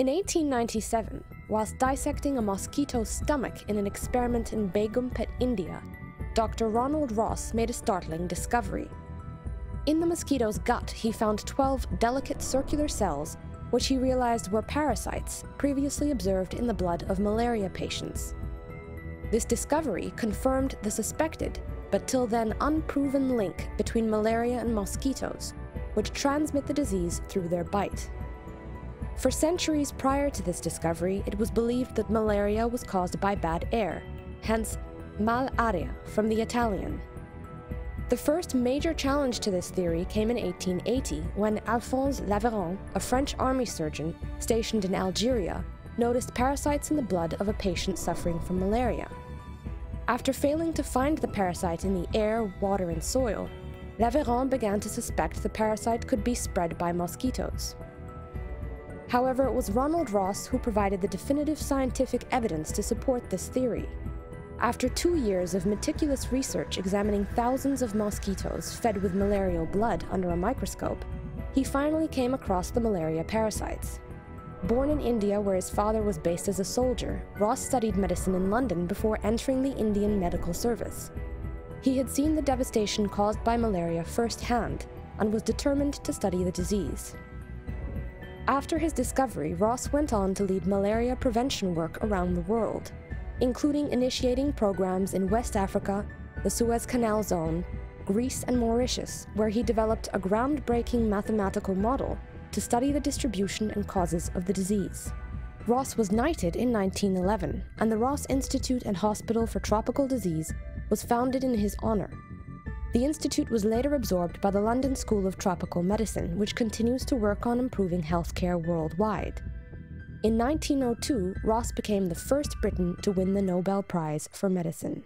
In 1897, whilst dissecting a mosquito's stomach in an experiment in Begumpet, India, Dr. Ronald Ross made a startling discovery. In the mosquito's gut, he found 12 delicate circular cells, which he realized were parasites previously observed in the blood of malaria patients. This discovery confirmed the suspected, but till then unproven link between malaria and mosquitoes, which transmit the disease through their bite. For centuries prior to this discovery, it was believed that malaria was caused by bad air, hence malaria from the Italian. The first major challenge to this theory came in 1880 when Alphonse Laveran, a French army surgeon stationed in Algeria, noticed parasites in the blood of a patient suffering from malaria. After failing to find the parasite in the air, water, and soil, Laveran began to suspect the parasite could be spread by mosquitoes. However, it was Ronald Ross who provided the definitive scientific evidence to support this theory. After two years of meticulous research examining thousands of mosquitoes fed with malarial blood under a microscope, he finally came across the malaria parasites. Born in India, where his father was based as a soldier, Ross studied medicine in London before entering the Indian Medical Service. He had seen the devastation caused by malaria firsthand and was determined to study the disease. After his discovery, Ross went on to lead malaria prevention work around the world, including initiating programs in West Africa, the Suez Canal Zone, Greece, and Mauritius, where he developed a groundbreaking mathematical model to study the distribution and causes of the disease. Ross was knighted in 1911, and the Ross Institute and Hospital for Tropical Disease was founded in his honour the institute was later absorbed by the London School of Tropical Medicine, which continues to work on improving healthcare worldwide. In 1902, Ross became the first Briton to win the Nobel Prize for Medicine.